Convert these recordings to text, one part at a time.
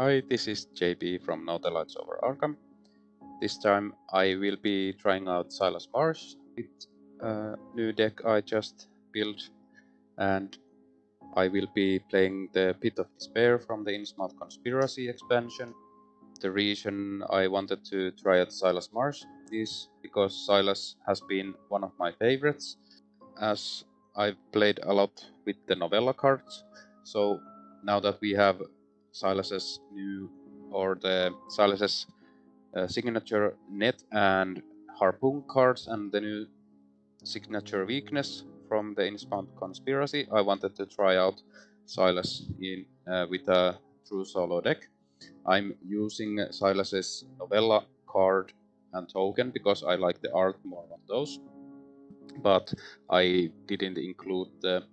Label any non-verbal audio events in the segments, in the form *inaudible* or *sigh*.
Hi, this is JB from Northern Lights Over Arkham. This time I will be trying out Silas Marsh with a new deck I just built and I will be playing the Pit of Despair from the Innsmouth Conspiracy expansion. The reason I wanted to try out Silas Marsh is because Silas has been one of my favorites as I've played a lot with the novella cards. So now that we have Silas's new or the Silas's uh, signature net and harpoon cards and the new signature weakness from the Innsmouth conspiracy. I wanted to try out Silas in uh, with a true solo deck. I'm using Silas's novella card and token because I like the art more of those. But I didn't include the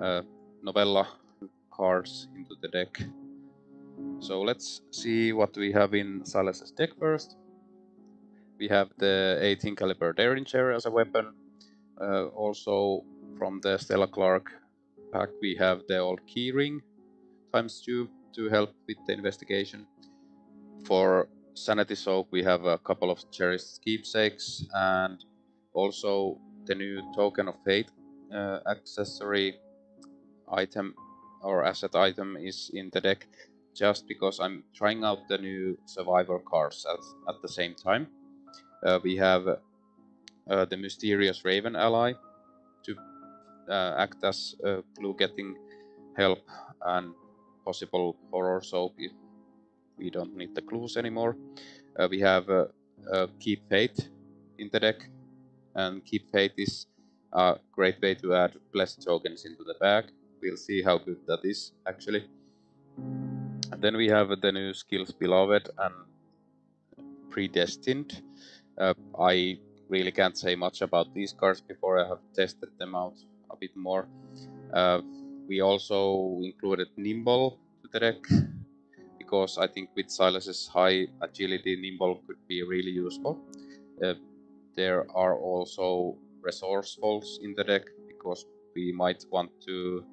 uh, novella cards into the deck. So let's see what we have in Silas's deck first. We have the 18 caliber Derringer as a weapon. Uh, also from the Stella Clark pack we have the old keyring times 2 to help with the investigation. For Sanity Soak we have a couple of cherished keepsakes and also the new Token of Faith uh, accessory item or asset item is in the deck just because I'm trying out the new survivor cards at, at the same time. Uh, we have uh, the mysterious Raven ally to uh, act as clue getting help and possible horror soak if we don't need the clues anymore. Uh, we have uh, uh, Keep Faith in the deck and Keep Faith is a great way to add blessed tokens into the bag we'll see how good that is actually. And then we have the new skills beloved and predestined. Uh, I really can't say much about these cards before I have tested them out a bit more. Uh, we also included Nimble to the deck because I think with Silas's high agility, Nimble could be really useful. Uh, there are also resourcefuls in the deck because we might want to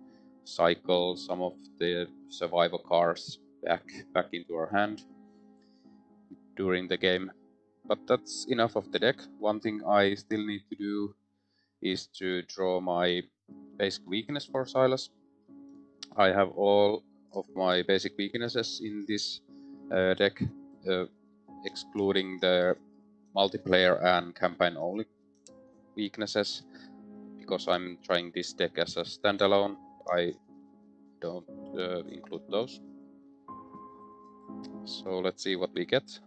cycle some of the survival cars back back into our hand during the game. But that's enough of the deck. One thing I still need to do is to draw my basic weakness for Silas. I have all of my basic weaknesses in this uh, deck, uh, excluding the multiplayer and campaign only weaknesses, because I'm trying this deck as a standalone I don't uh, include those. So let's see what we get.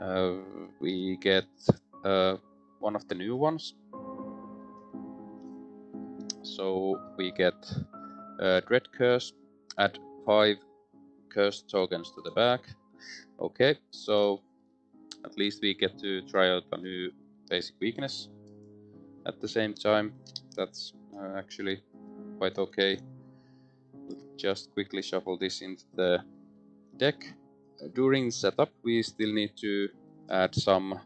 Uh, we get uh, one of the new ones. So we get uh, Dread Curse, add 5 curse tokens to the back. Okay, so at least we get to try out a new basic weakness at the same time. That's uh, actually quite okay. Just quickly shuffle this into the deck. During setup we still need to add some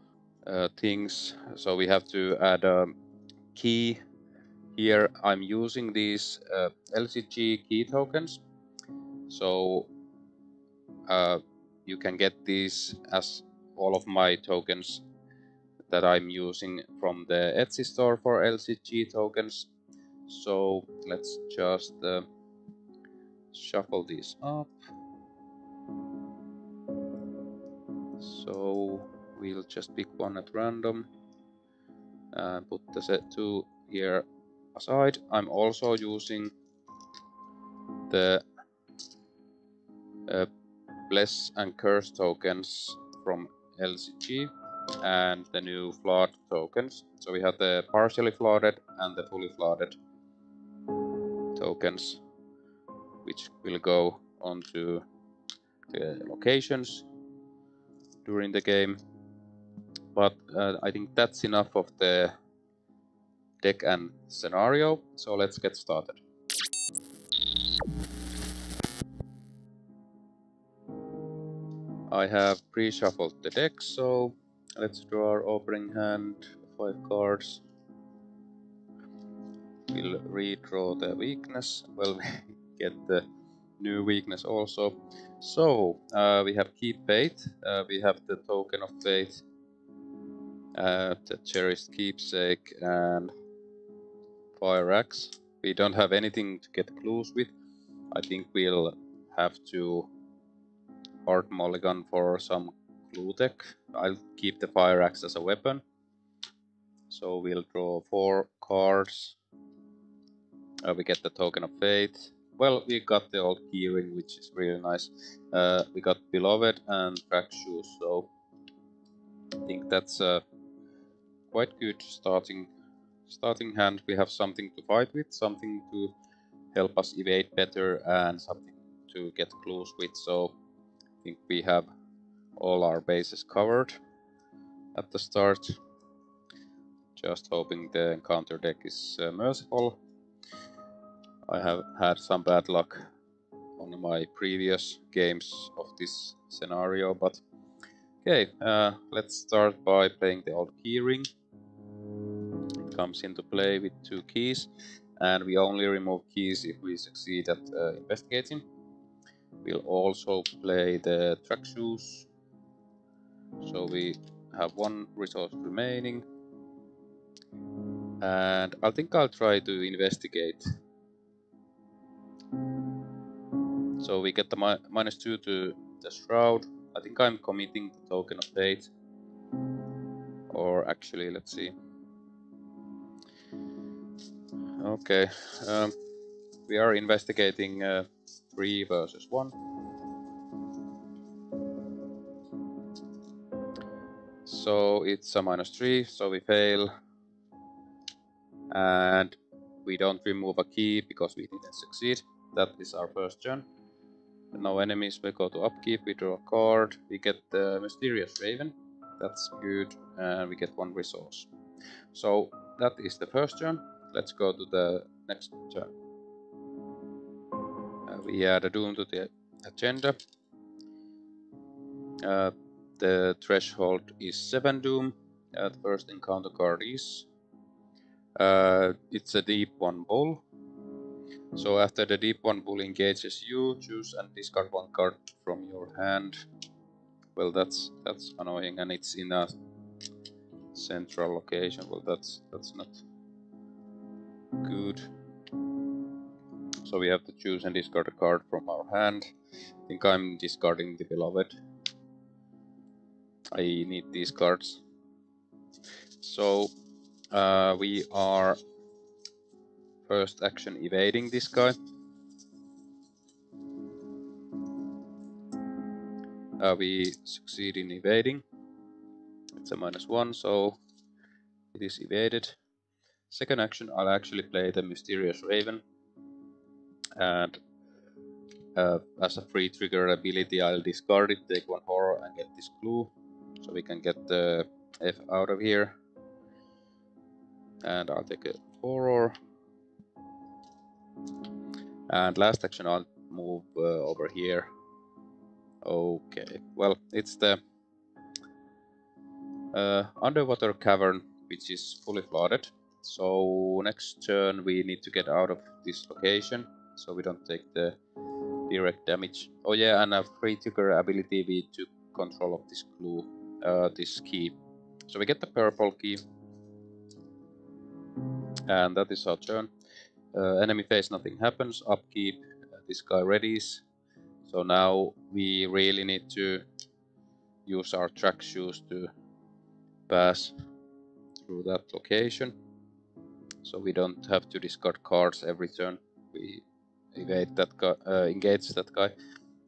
uh, things. So we have to add a key. Here I'm using these uh, LCG key tokens. So uh, you can get these as all of my tokens that I'm using from the Etsy store for LCG tokens so let's just uh, shuffle these up. So we'll just pick one at random and put the set two here aside. I'm also using the uh, bless and curse tokens from LCG and the new flood tokens. So we have the partially flooded and the fully flooded tokens which will go onto the locations during the game. But uh, I think that's enough of the deck and scenario. So let's get started. I have pre-shuffled the deck so let's draw our opening hand five cards we'll redraw the weakness. Well, *laughs* we get the new weakness also. So, uh, we have Keep Faith, uh, we have the Token of Faith, uh, the Cherished Keepsake, and Fire Axe. We don't have anything to get clues with. I think we'll have to hard mulligan for some clue tech. I'll keep the Fire Axe as a weapon. So we'll draw four cards. Uh, we get the Token of Faith, well, we got the old keyring, which is really nice. Uh, we got Beloved and Track Shoes, so I think that's a quite good starting starting hand. We have something to fight with, something to help us evade better, and something to get clues with. So I think we have all our bases covered at the start. Just hoping the encounter deck is uh, merciful I have had some bad luck on my previous games of this scenario, but okay, uh, let's start by playing the old keyring. It comes into play with two keys, and we only remove keys if we succeed at uh, investigating. We'll also play the track shoes, so we have one resource remaining. And I think I'll try to investigate So we get the mi minus 2 to the Shroud. I think I'm committing the Token of Faith. Or actually, let's see. Okay, um, we are investigating uh, 3 versus 1. So it's a minus 3, so we fail. And we don't remove a key because we didn't succeed. That is our first turn. No enemies, we go to upkeep, we draw a card, we get the Mysterious Raven, that's good, and we get one resource. So that is the first turn. Let's go to the next turn. Uh, we add a Doom to the agenda. Uh, the threshold is 7 Doom. Uh, the first encounter card is. Uh, it's a deep one bull. So after the deep one bull engages you, choose and discard one card from your hand. Well, that's that's annoying, and it's in a central location. Well, that's that's not good. So we have to choose and discard a card from our hand. I think I'm discarding the beloved. I need these cards. So uh, we are first action evading this guy. Uh, we succeed in evading. It's a minus one, so it is evaded. Second action, I'll actually play the Mysterious Raven. And uh, as a free trigger ability, I'll discard it, take one horror and get this clue. So we can get the F out of here. And I'll take a horror and last action I'll move uh, over here. Okay, well, it's the uh, underwater cavern, which is fully flooded. So next turn we need to get out of this location, so we don't take the direct damage. Oh yeah, and a free trigger ability we took control of this clue, uh, this key. So we get the purple key, and that is our turn. Uh, enemy phase, nothing happens. Upkeep, uh, this guy readies. So now we really need to use our track shoes to pass through that location. So we don't have to discard cards every turn. We evade that guy, uh, engage that guy.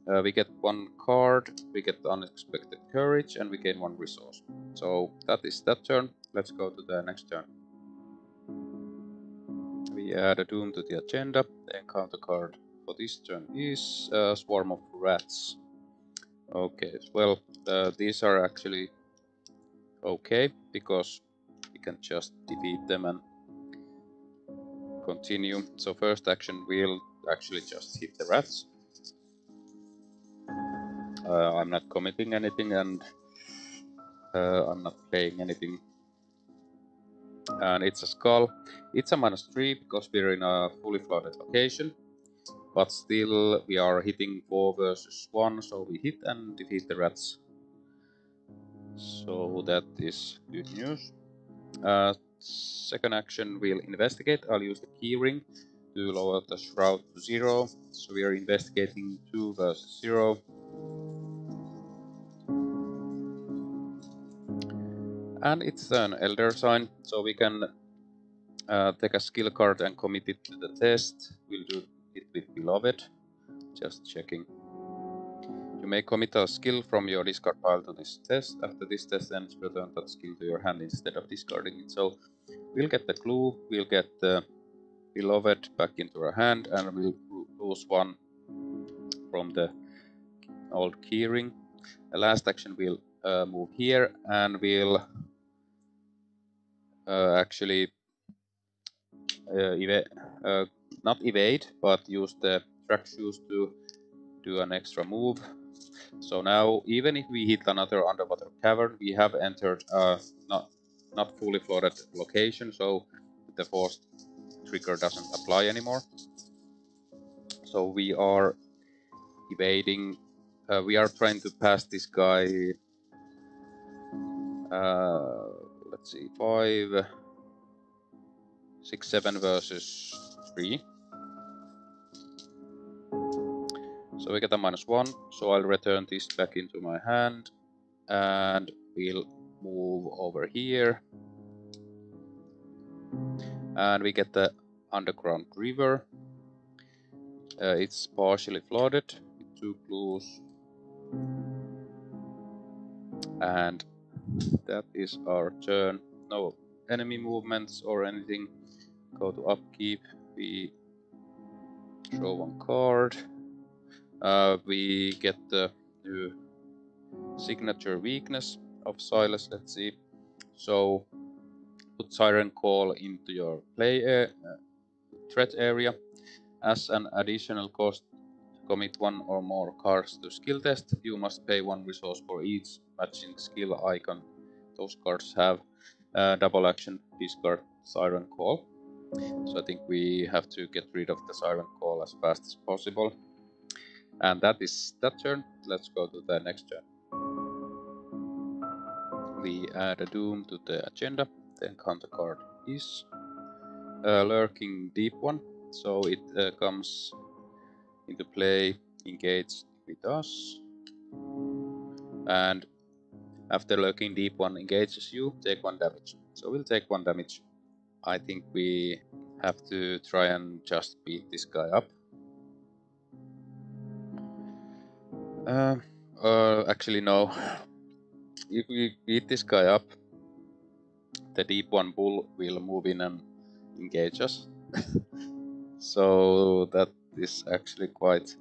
Uh, we get one card, we get unexpected courage, and we gain one resource. So that is that turn. Let's go to the next turn we add a Doom to the agenda. The encounter card for this turn is a Swarm of Rats. Okay, well, uh, these are actually okay, because we can just defeat them and continue. So first action will actually just hit the rats. Uh, I'm not committing anything and uh, I'm not playing anything and it's a skull. It's a minus 3 because we're in a fully flooded location. but still we are hitting 4 versus 1, so we hit and defeat the rats. So that is good news. Uh, second action, we'll investigate. I'll use the keyring to lower the shroud to 0. So we are investigating 2 versus 0. And it's an Elder Sign, so we can uh, take a skill card and commit it to the test. We'll do it with Beloved. Just checking. You may commit a skill from your discard pile to this test. After this test ends, return that skill to your hand instead of discarding it. So we'll get the clue, we'll get the Beloved back into our hand, and we'll lose one from the old keyring. The last action we'll uh, move here, and we'll actually uh, uh, not evade, but use the track shoes to do an extra move. So now, even if we hit another underwater cavern, we have entered a not not fully flooded location, so the force trigger doesn't apply anymore. So we are evading. Uh, we are trying to pass this guy. Uh, let's see, five, six, seven versus three. So we get a minus one, so I'll return this back into my hand and we'll move over here. And we get the underground river. Uh, it's partially flooded two clues. And that is our turn. No enemy movements or anything. Go to upkeep. We draw one card. Uh, we get the new signature weakness of Silas. Let's see. So put Siren Call into your play uh, threat area as an additional cost. To commit one or more cards to skill test, you must pay one resource for each matching skill icon. Those cards have uh, double action discard Siren Call. So I think we have to get rid of the Siren Call as fast as possible. And that is that turn. Let's go to the next turn. We add a Doom to the agenda. The encounter card is a Lurking Deep One. So it uh, comes into play, engaged with us. And after Lurking Deep One engages you, take one damage. So we'll take one damage. I think we have to try and just beat this guy up. Uh, uh, actually, no. If we beat this guy up, the deep one bull will move in and engage us. *laughs* so that is actually quite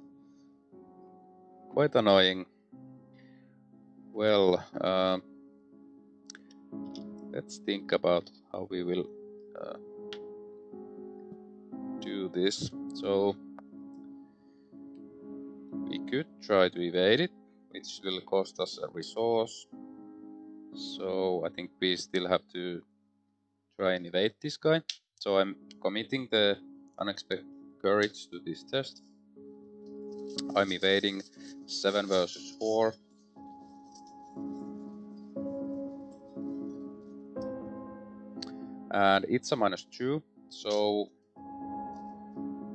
quite annoying. Well, uh, let's think about how we will uh, do this. So we could try to evade it, which will cost us a resource. So I think we still have to try and evade this guy. So I'm committing the unexpected courage to this test. I'm evading 7 versus 4. And it's a minus 2, so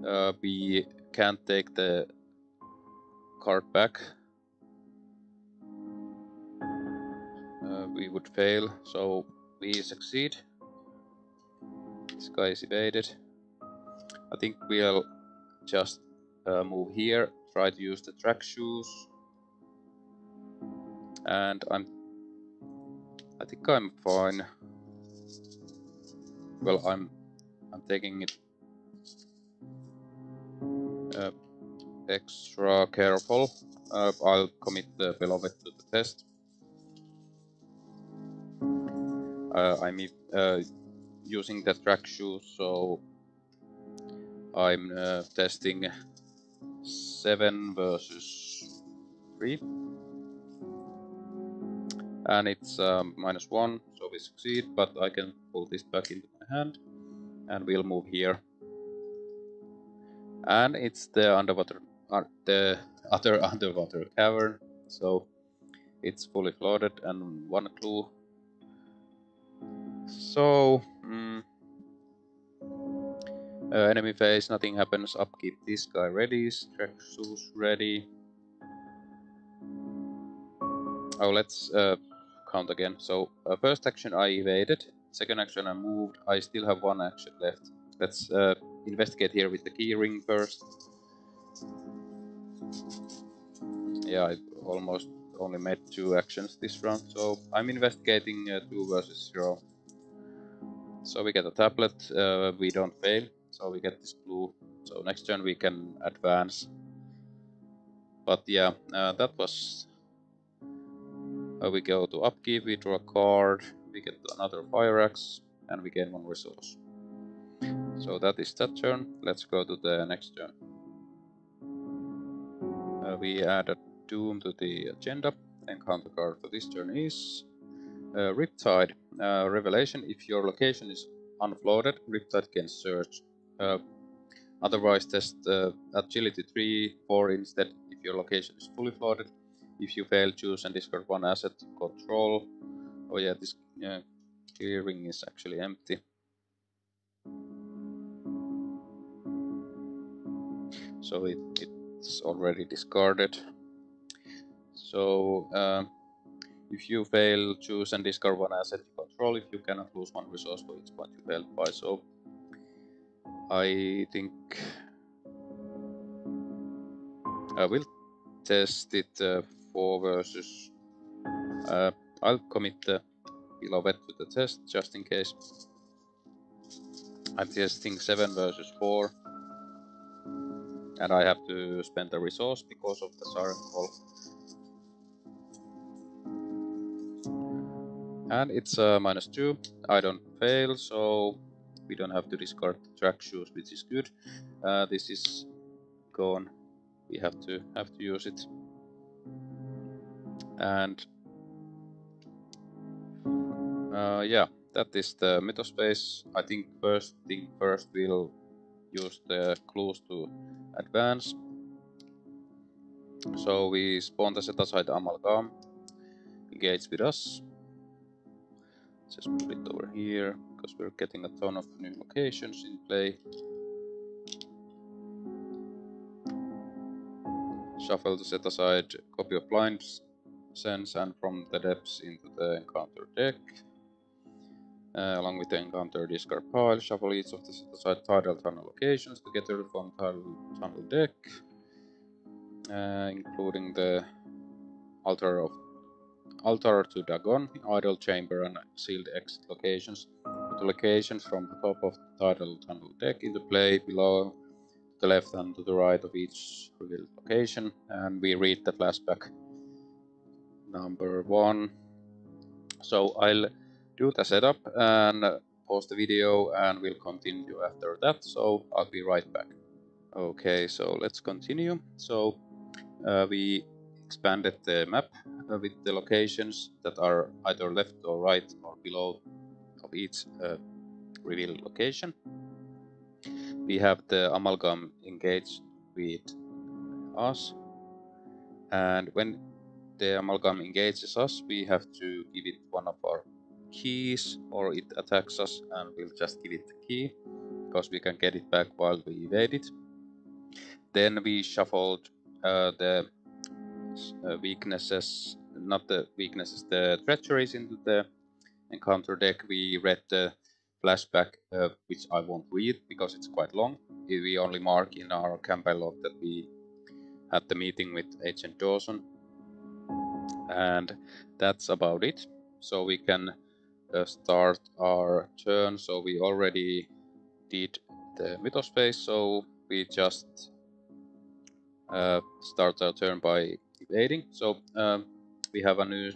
uh, we can't take the card back. Uh, we would fail, so we succeed. This guy is evaded. I think we'll just uh, move here, try to use the track shoes. And I'm... I think I'm fine. Well, I'm... I'm taking it... Uh, extra careful. Uh, I'll commit the beloved to the test. Uh, I'm uh, using the track shoes, so I'm uh, testing 7 versus 3. And it's um, minus 1, so we succeed, but I can pull this back into hand. And we'll move here. And it's the underwater uh, the other *laughs* underwater cavern. So it's fully flooded and one clue. So mm, uh, enemy phase nothing happens. Upkeep this guy ready. Strexus ready. Oh let's uh, count again. So uh, first action I evaded second action I moved I still have one action left let's uh, investigate here with the key ring first yeah, I almost only made two actions this round, so I'm investigating uh, 2 versus 0. So we get a tablet, uh, we don't fail, so we get this blue. So next turn we can advance. But yeah, uh, that was... Uh, we go to upkeep, we draw a card, we get another fire axe, and we gain one resource. So that is that turn. Let's go to the next turn. Uh, we add a Doom to the agenda. Encounter card for this turn is uh, Riptide. Uh, revelation, if your location is unflooded, Riptide can search. Uh, otherwise test uh, agility 3, 4 instead if your location is fully flooded. If you fail, choose and discard one asset. Control. Oh yeah, this uh, clearing is actually empty. So it, it's already discarded. So uh, if you fail, choose and discard one asset you control. If you cannot lose one resource for each point you failed by. So I think I will test it uh, 4 versus... Uh, I'll commit the beloved to the test just in case. I'm testing 7 versus 4. And I have to spend a resource because of the siren call. And it's uh, minus 2. I don't fail, so we don't have to discard track shoes, which is good. Uh, this is gone. We have to have to use it. And uh, yeah, that is the mythos phase. I think first thing first we'll use the clues to advance. So we spawn the set aside amalgam, engage with us, just put it over here, because we're getting a ton of new locations in play. Shuffle to set aside copy of blind sense and from the depths into the encounter deck. Uh, along with the encounter discard pile, shuffle each of the set aside tidal tunnel locations together from tidal tunnel deck, uh, including the altar of altar to Dagon, idol chamber and sealed exit locations. Put locations from the top of the tidal tunnel deck into play below to the left and to the right of each revealed location and we read the flashback number one. So I'll do the setup and pause the video and we'll continue after that so I'll be right back. Okay, so let's continue. So uh, we expanded the map uh, with the locations that are either left or right or below of each uh, revealed location. We have the amalgam engaged with us and when the amalgam engages us we have to give it one of our keys or it attacks us and we'll just give it the key because we can get it back while we evade it. Then we shuffled uh, the uh, weaknesses, not the weaknesses, the treacheries into the encounter deck. We read the flashback, uh, which I won't read because it's quite long. We only mark in our campaign log that we had the meeting with Agent Dawson. And that's about it. So we can start our turn. So we already did the mythos phase, so we just uh, start our turn by evading. So um, we have a new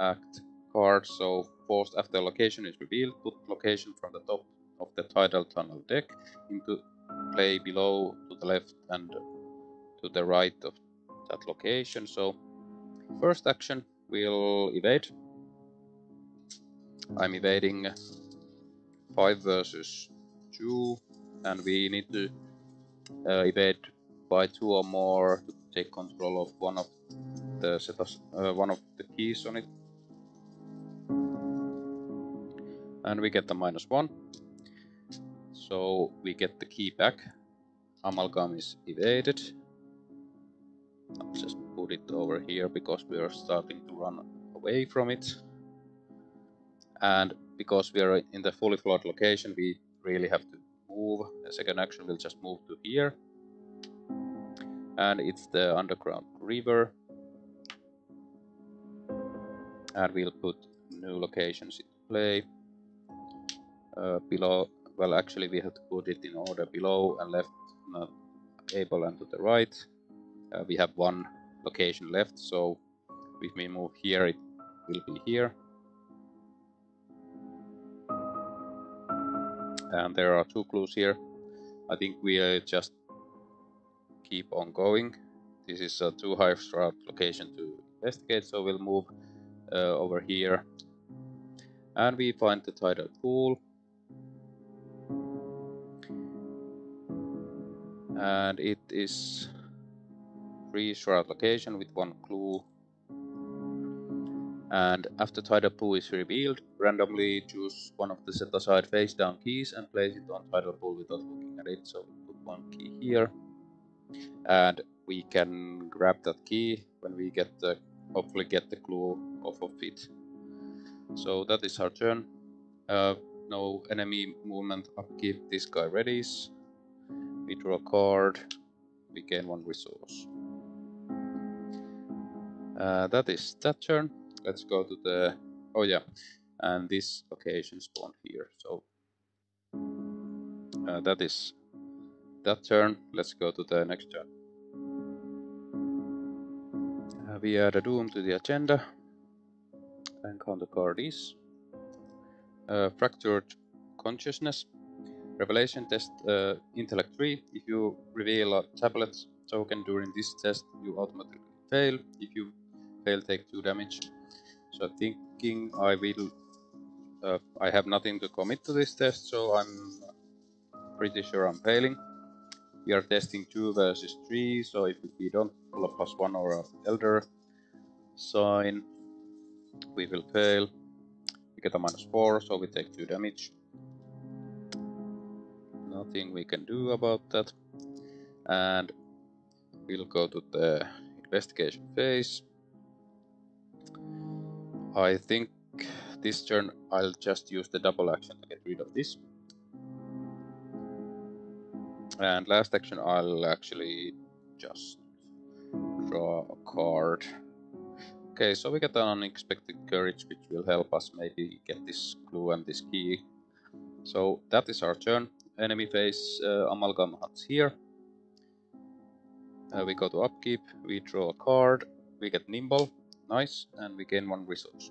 act card. So forced after location is revealed, put location from the top of the tidal tunnel deck into play below to the left and to the right of that location. So first action will evade. I'm evading 5 versus 2 and we need to uh, evade by two or more to take control of one of the set of, uh, one of the keys on it. And we get the minus one. So we get the key back. Amalgam is evaded. I'll just put it over here because we are starting to run away from it. And because we are in the fully flooded location, we really have to move. The second action will just move to here. And it's the underground river. And we'll put new locations into play. Uh, below, well actually we have to put it in order below and left, not able and to the right. Uh, we have one location left, so if we move here, it will be here. And there are two clues here. I think we uh, just keep on going. This is a too high strat location to investigate, so we'll move uh, over here. And we find the tidal pool. And it is free shroud location with one clue. And after tidal pool is revealed, randomly choose one of the set aside face down keys and place it on tidal pool without looking at it. So put one key here. And we can grab that key when we get the hopefully get the clue off of it. So that is our turn. Uh, no enemy movement upkeep. This guy readies. We draw a card. We gain one resource. Uh, that is that turn. Let's go to the... Oh yeah, and this location spawned here. So uh, that is that turn. Let's go to the next turn. Uh, we add a Doom to the agenda. Encounter card is uh, Fractured Consciousness. Revelation test uh, Intellect 3. If you reveal a tablet token during this test, you automatically fail. If you fail, take 2 damage. So thinking I will... Uh, I have nothing to commit to this test, so I'm pretty sure I'm failing. We are testing 2 versus 3, so if we don't pull a plus 1 or Elder sign, we will fail. We get a minus 4, so we take 2 damage. Nothing we can do about that. And we'll go to the investigation phase. I think this turn I'll just use the double action to get rid of this. And last action I'll actually just draw a card. Okay, so we get an unexpected courage which will help us maybe get this clue and this key. So that is our turn. Enemy phase uh, Amalgam Hunts here. Uh, we go to upkeep, we draw a card, we get Nimble, nice, and we gain one resource.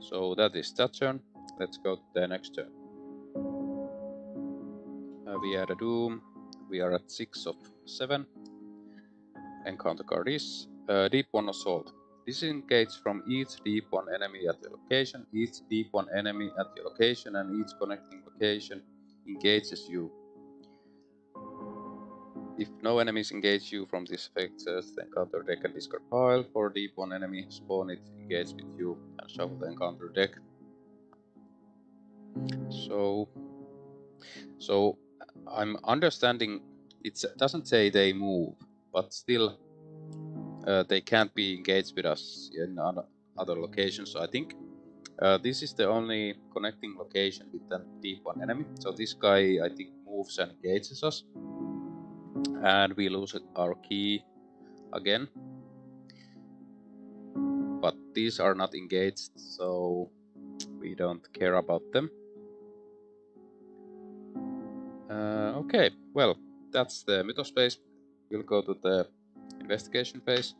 So that is that turn. Let's go to the next turn. Uh, we add a Doom, we are at 6 of 7. Encounter card is uh, Deep 1 Assault. Disengage from each Deep 1 enemy at your location, each Deep 1 enemy at your location, and each connecting location engages you if no enemies engage you from this effect, just encounter deck and discard pile. For deep one enemy, spawn it, engage with you, and shuffle the encounter deck. So, so I'm understanding it doesn't say they move, but still uh, they can't be engaged with us in other locations. So I think uh, this is the only connecting location with the deep one enemy. So this guy I think moves and engages us and we lose our key again. But these are not engaged so we don't care about them. Uh, okay well that's the mythos phase we'll go to the investigation phase.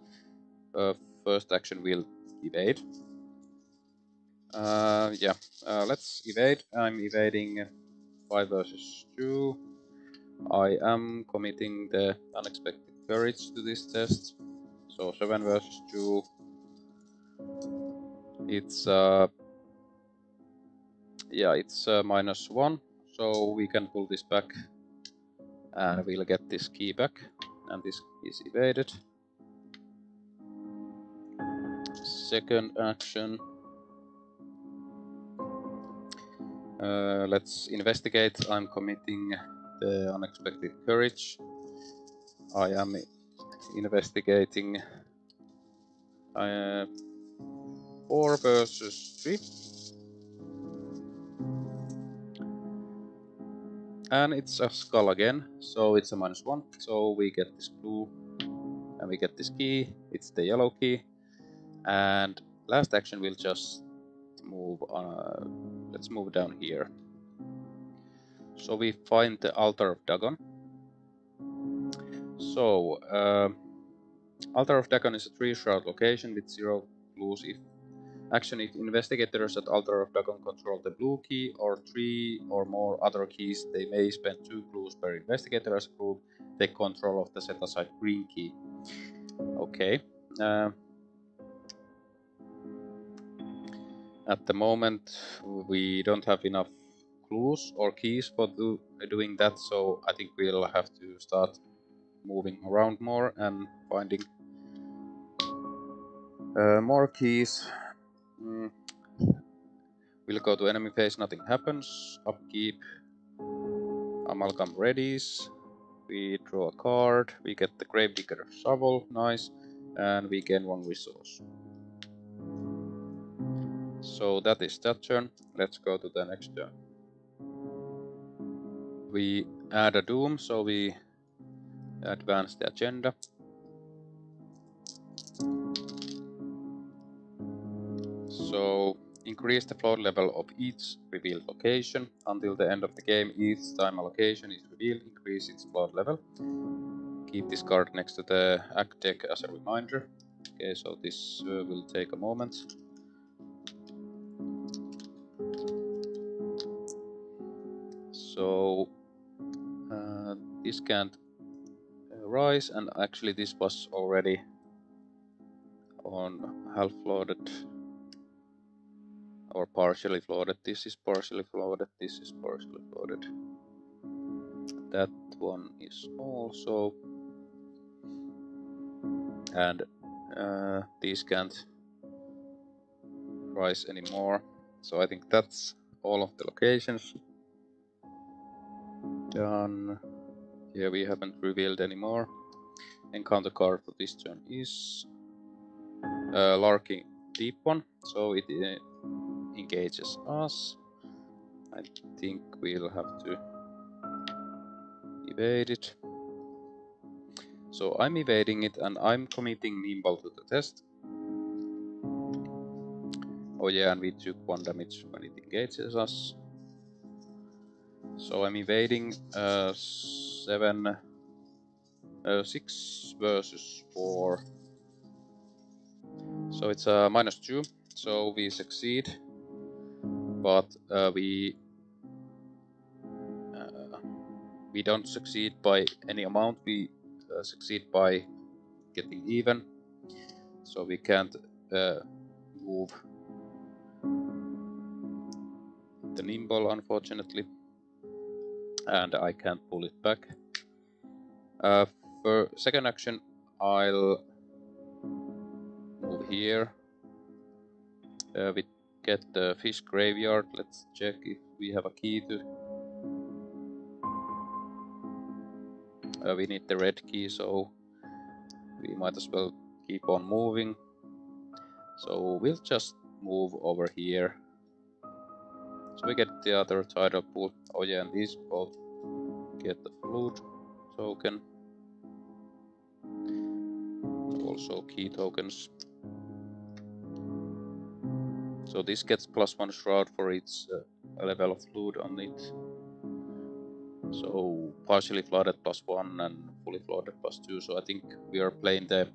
Uh, first action we'll evade. Uh, yeah uh, let's evade. I'm evading 5 versus 2 I am committing the unexpected courage to this test. So 7 versus 2. It's uh yeah, it's uh, minus 1, so we can pull this back. And we'll get this key back. And this is evaded. Second action. Uh, let's investigate. I'm committing the unexpected courage. I am investigating uh, 4 versus 3 and it's a skull again so it's a minus one. So we get this blue, and we get this key. It's the yellow key. And last action we'll just move on uh, let's move down here so we find the altar of dagon so uh, altar of dagon is a tree shroud location with zero clues if Action if investigators at Altar of Dagon control the blue key or three or more other keys, they may spend two clues per investigator as group, take control of the set aside green key. Okay. Uh, at the moment, we don't have enough clues or keys for do, doing that, so I think we'll have to start moving around more and finding uh, more keys Mm. We'll go to enemy phase, nothing happens. Upkeep. Amalgam readies. We draw a card. We get the Gravedigger shovel, nice. And we gain one resource. So that is that turn. Let's go to the next turn. We add a doom, so we advance the agenda. So increase the flood level of each revealed location. Until the end of the game, each time a location is revealed, increase its flood level. Keep this card next to the act deck as a reminder. Okay, so this uh, will take a moment. So this can't uh, rise, and actually this was already on half loaded or partially flooded. This is partially flooded. This is partially flooded. That one is also. And uh, these can't rise anymore. So I think that's all of the locations. Done. Here we haven't revealed anymore. Encounter card for this turn is uh, Lurking Deep one, so it uh, engages us. I think we'll have to evade it. So I'm evading it and I'm committing Nimble to the test. Oh yeah, and we took one damage when it engages us. So I'm evading uh, 7, uh, 6 versus 4. So it's a uh, minus 2, so we succeed. But uh, we uh, we don't succeed by any amount. We uh, succeed by getting even. So we can't move the nimble unfortunately and I can't pull it back uh, for second action I'll move here uh, with get the fish graveyard. Let's check if we have a key to... Uh, we need the red key, so we might as well keep on moving. So we'll just move over here. So we get the other tidal pool. Oh yeah, and these both get the flood token. Also key tokens. So this gets plus one shroud for each uh, level of fluid on it. So partially flooded plus one and fully flooded plus two. So I think we are playing the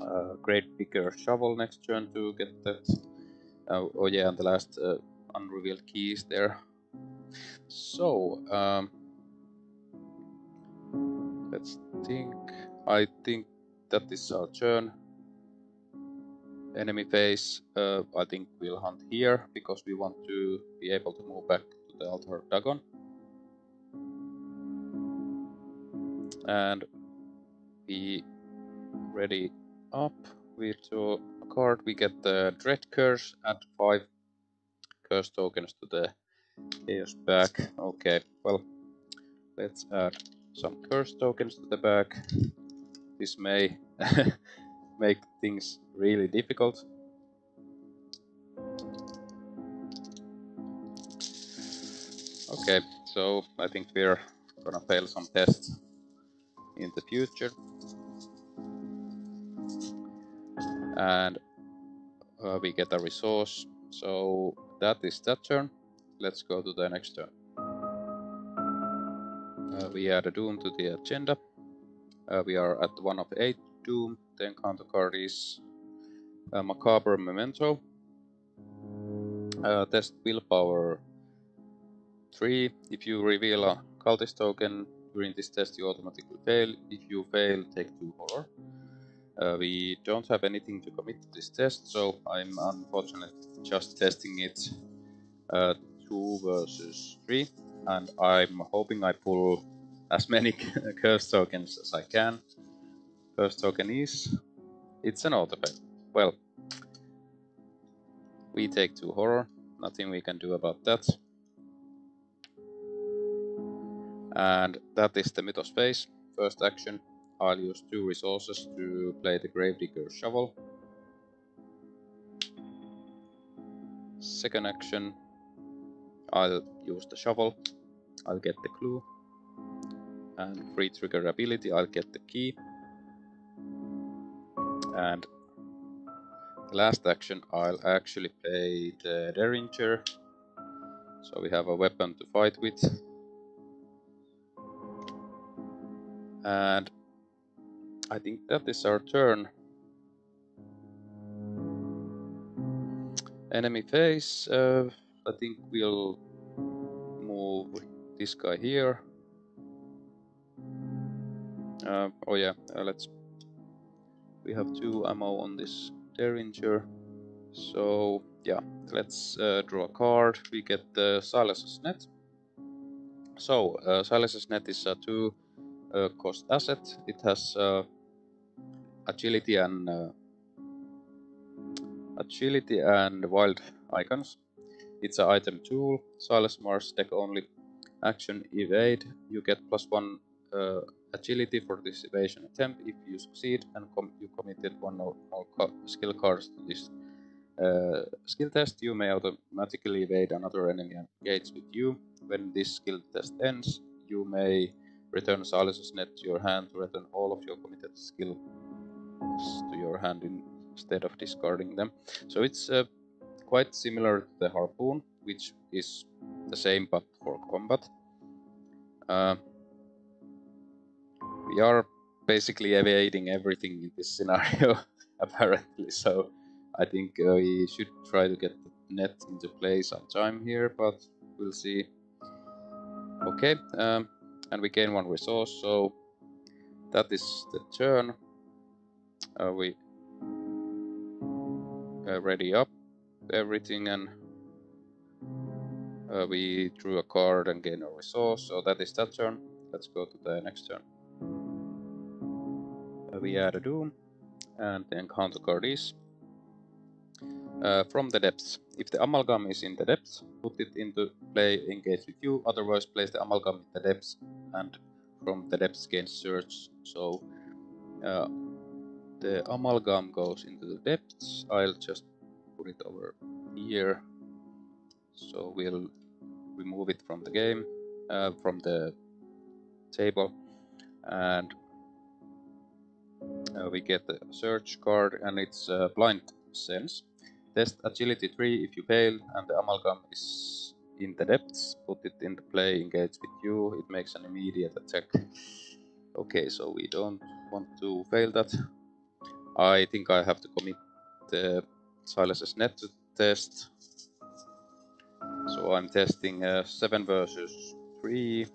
uh, Gravedigger shovel next turn to get that. Uh, oh yeah, and the last uh, unrevealed keys there. So um, let's think. I think that is our turn enemy phase, uh, I think we'll hunt here because we want to be able to move back to the altar Dagon. and we ready up. We draw a card. We get the Dread Curse. Add five curse tokens to the chaos bag. Okay, well, let's add some curse tokens to the back. This may *laughs* make things really difficult. Okay, so I think we're gonna fail some tests in the future. And uh, we get a resource. So that is that turn. Let's go to the next turn. Uh, we add a Doom to the agenda. Uh, we are at one of eight Doom. The encounter card is a Macabre Memento. Uh, test willpower 3. If you reveal a cultist token during this test, you automatically fail. If you fail, take 2 horror. Uh, we don't have anything to commit to this test, so I'm unfortunately just testing it uh, 2 versus 3, and I'm hoping I pull as many *laughs* curse tokens as I can. First token is... it's an auto Well, we take 2 horror, nothing we can do about that. And that is the Mythos phase. First action, I'll use two resources to play the Gravedigger Shovel. Second action, I'll use the shovel, I'll get the clue. And free trigger ability, I'll get the key. And last action, I'll actually play the Derringer. So we have a weapon to fight with. And I think that is our turn. Enemy phase, uh, I think we'll move this guy here. Uh, oh yeah, uh, let's... We have two ammo on this Derringer. So yeah, let's uh, draw a card. We get the Silas's Net. So, uh, Silas's Net is a 2 uh, cost asset. It has uh, agility and uh, agility and wild icons. It's an item tool. Silas Marsh deck only. Action evade. You get plus one uh, agility for this evasion attempt if you succeed and com you committed one or more skill cards to this uh, skill test. You may automatically evade another enemy engaged with you. When this skill test ends, you may Return Silas's net to your hand to return all of your committed skills to your hand instead of discarding them. So it's uh, quite similar to the Harpoon, which is the same but for combat. Uh, we are basically evading everything in this scenario, *laughs* apparently, so I think uh, we should try to get the net into play sometime here, but we'll see. Okay, um, and we gain one resource so that is the turn uh, we uh, ready up everything and uh, we drew a card and gain a resource so that is that turn let's go to the next turn uh, we add a doom and the encounter card is uh, from the depths. If the amalgam is in the depths, put it into play engage with you, otherwise place the amalgam in the depths and from the depths gain surge. So uh, the amalgam goes into the depths. I'll just put it over here. So we'll remove it from the game, uh, from the table, and uh, we get the surge card, and it's blind sense. Test agility 3 if you fail and the amalgam is in the depths. Put it into play, engage with you. It makes an immediate attack. Okay, so we don't want to fail that. I think I have to commit the Silas's net test. So I'm testing uh, 7 versus 3.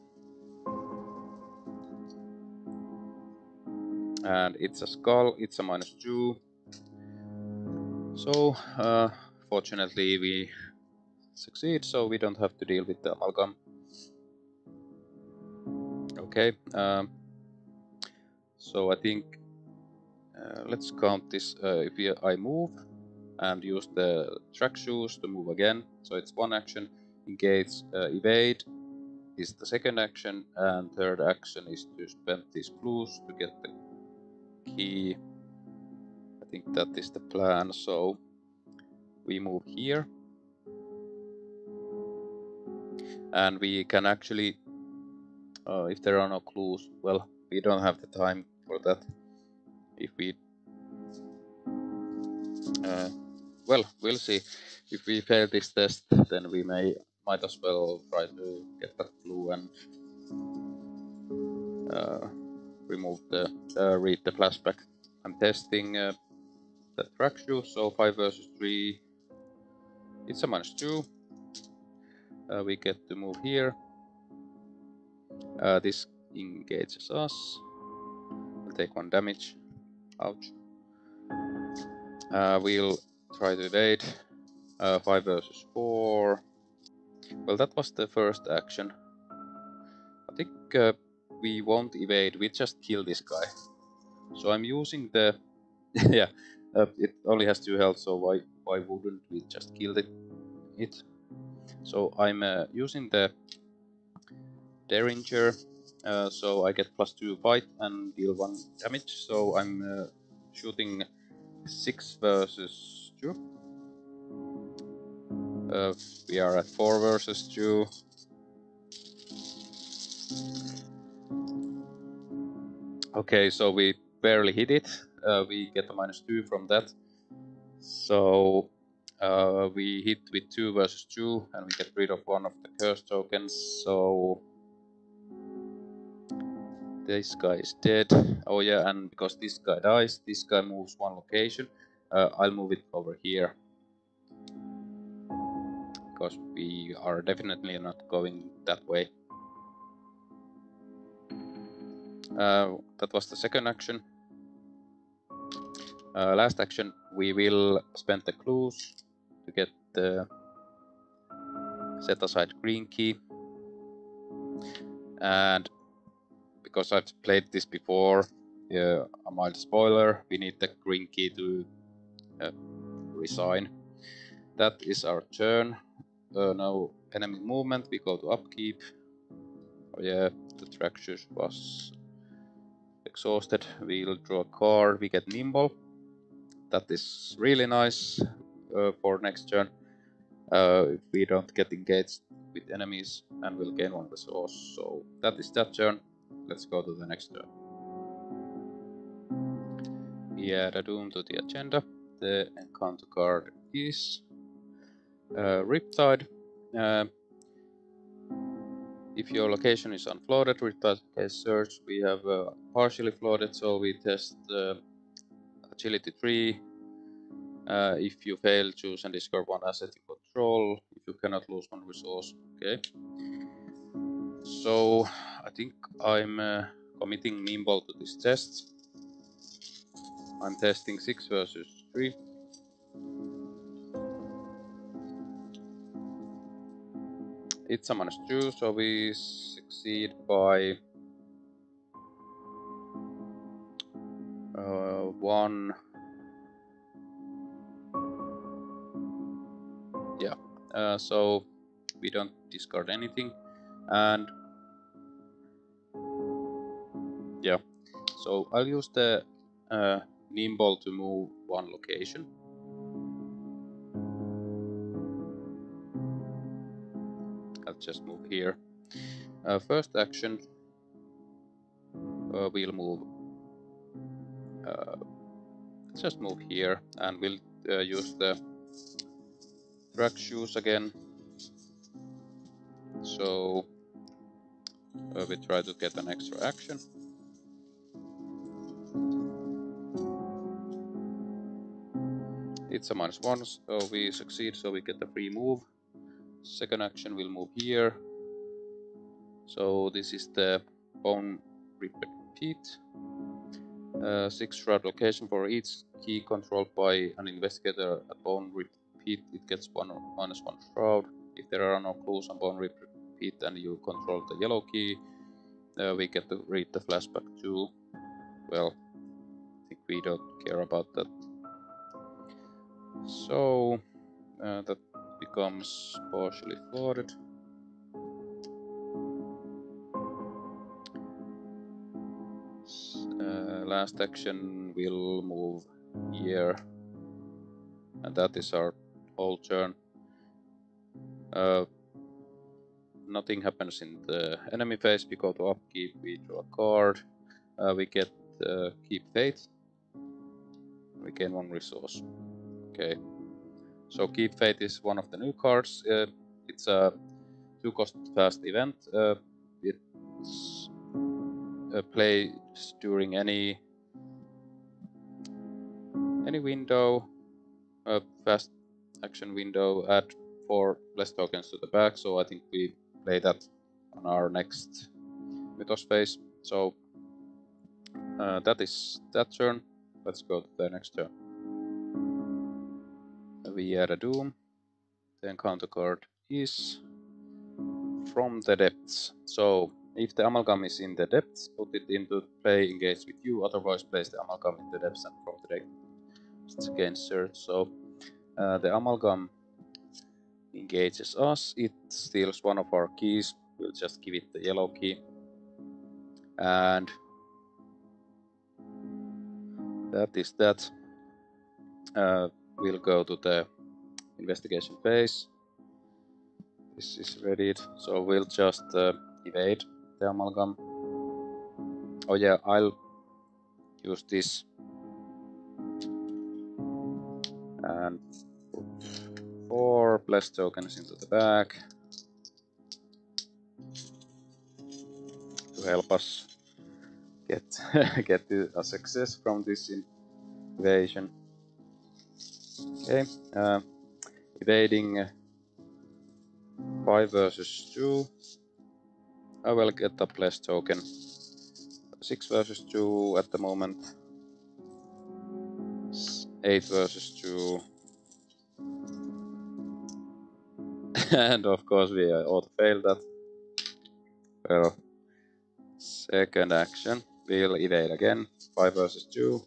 And it's a skull, it's a minus 2. So, uh, fortunately we succeed, so we don't have to deal with the amalgam. Okay, um, So I think let's count this. Uh, if we, I move and use the track shoes to move again, so it's one action. Engage, uh, evade is the second action, and third action is to spend these clues to get the key. I think that is the plan. So we move here, and we can actually, uh, if there are no clues, well, we don't have the time for that if we uh, well we'll see. If we fail this test then we may might as well try to get that clue and uh, remove the uh, read the flashback. I'm testing uh, the track shoe so 5 versus 3 it's a minus 2 uh, we get to move here. Uh, this engages us. Take one damage Ouch. Uh, we'll try to evade. Uh, 5 versus 4. Well, that was the first action. I think uh, we won't evade, we just kill this guy. So I'm using the... *laughs* yeah, uh, it only has 2 health, so why, why wouldn't we just kill the, it? So I'm uh, using the Derringer uh, so I get plus 2 fight and deal 1 damage. So I'm uh, shooting 6 versus 2. Uh, we are at 4 versus 2. Okay, so we barely hit it. Uh, we get a minus 2 from that. So uh, we hit with 2 versus 2 and we get rid of one of the curse tokens. So this guy is dead. Oh yeah, and because this guy dies, this guy moves one location. Uh, I'll move it over here. Because we are definitely not going that way. Uh, that was the second action. Uh, last action, we will spend the clues to get the set aside green key. And because I've played this before, yeah, a mild spoiler, we need the green key to uh, resign. That is our turn. Uh, now enemy movement, we go to upkeep. Oh yeah, the track shoes was exhausted. We'll draw a card, we get nimble. That is really nice uh, for next turn. Uh, if we don't get engaged with enemies and we'll gain one resource. So that is that turn let's go to the next turn. We add a Doom to the agenda. The encounter card is uh, Riptide. Uh, if your location is unflooded, Riptide surge. We have uh, partially flooded, so we test agility 3. Uh, if you fail, choose and discard one asset you control. If you cannot lose one resource, okay. So I think I'm uh, committing nimble to this test. I'm testing 6 versus 3. It's a minus 2, so we succeed by uh, 1. Yeah, uh, so we don't discard anything and yeah so I'll use the uh, nimble to move one location. I'll just move here. Uh, first action uh, we'll move uh, just move here and we'll uh, use the track shoes again. So uh, we try to get an extra action. It's a minus one, so we succeed, so we get a free move. Second action will move here. So this is the bone repeat. Uh, six shroud location for each key controlled by an investigator at bone repeat. It gets one minus one shroud. If there are no clues on bone repeat and you control the yellow key, uh, we get to read the flashback too. well, I think we don't care about that. So uh, that becomes partially flooded. Uh, last action will move here, and that is our whole turn. Uh, nothing happens in the enemy phase. We go to upkeep, we draw a card, uh, we get uh, keep faith, we gain one resource. Okay, so keep faith is one of the new cards. Uh, it's a two cost fast event. Uh, it's uh, played during any any window, fast action window. Add four less tokens to the back. So I think we play that on our next Mythos phase. So uh, that is that turn. Let's go to the next turn. We add a Doom. The encounter card is from the depths. So if the amalgam is in the depths, put it into play, engage with you, otherwise place the amalgam in the depths and from the deck. It's against surge. So uh, the amalgam engages us, it steals one of our keys, we'll just give it the yellow key. And that is that. Uh, we'll go to the investigation phase. This is ready, so we'll just uh, evade the amalgam. Oh yeah, I'll use this and four plus tokens into the back to help us get *laughs* get a success from this invasion. Okay, uh, evading uh, five versus two. I will get a plus token. Six versus two at the moment. Eight versus two. And of course we auto failed that. Well, second action, we'll evade again, 5 versus 2.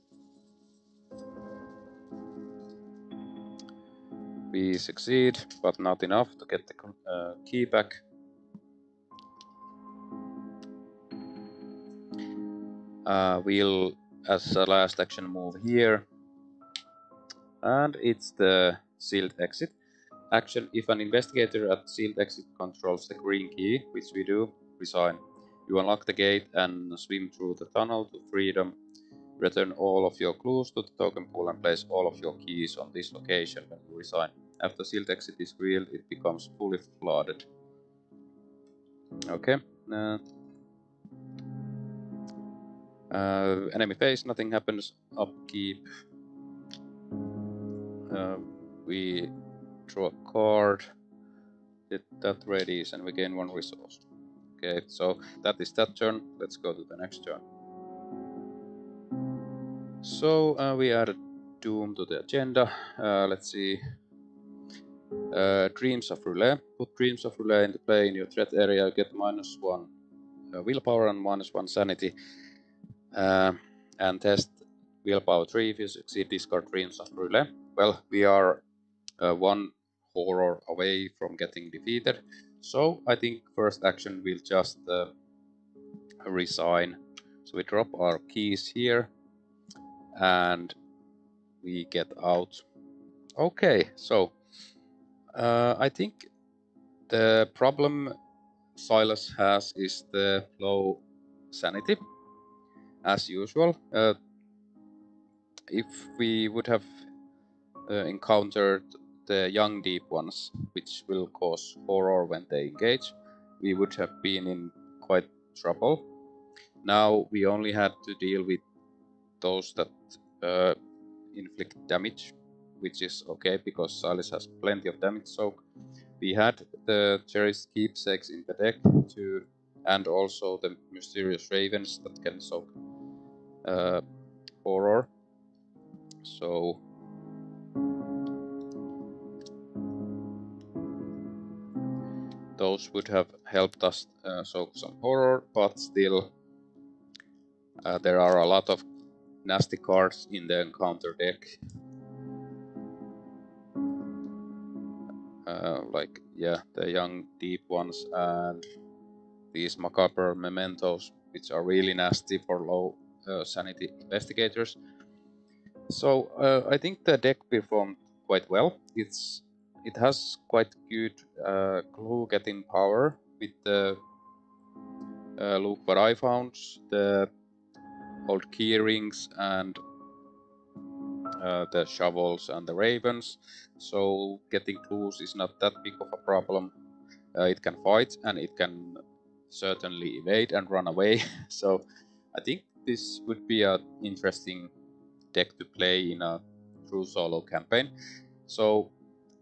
We succeed, but not enough to get the uh, key back. Uh, we'll, as a last action, move here. And it's the sealed exit action if an investigator at sealed exit controls the green key, which we do, resign. You unlock the gate and swim through the tunnel to freedom. Return all of your clues to the token pool and place all of your keys on this location when you resign. After sealed exit is revealed, it becomes fully flooded. Okay. Uh, uh, enemy phase, nothing happens. Upkeep. Uh, we draw a card, that ready, and we gain one resource. Okay, so that is that turn. Let's go to the next turn. So uh, we added Doom to the agenda. Uh, let's see. Uh, Dreams of R'lyeh. Put Dreams of R'lyeh into play in your threat area. Get minus one uh, willpower and minus one sanity. Uh, and test willpower 3 if you succeed discard Dreams of R'lyeh. Well, we are uh, one horror away from getting defeated. So I think first action will just uh, resign. So we drop our keys here and we get out. Okay, so uh, I think the problem Silas has is the low sanity, as usual. Uh, if we would have uh, encountered the young deep ones, which will cause horror when they engage, we would have been in quite trouble. Now we only had to deal with those that uh, inflict damage, which is okay because Silas has plenty of damage soak. We had the cherished keepsakes in the deck too, and also the mysterious ravens that can soak uh, horror. So would have helped us uh, soak some horror, but still Uh, there are a lot of nasty cards in the encounter deck. Uh, like, yeah, the young deep ones and these macabre mementos, which are really nasty for low uh, sanity investigators. So uh, I think the deck performed quite well. It's it has quite good uh, clue getting power with the uh, look what I found, the old key rings and uh, the shovels and the ravens. So getting clues is not that big of a problem. Uh, it can fight and it can certainly evade and run away. *laughs* so I think this would be an interesting deck to play in a true solo campaign. So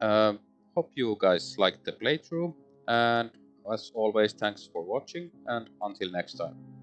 um, hope you guys liked the playthrough and as always thanks for watching and until next time.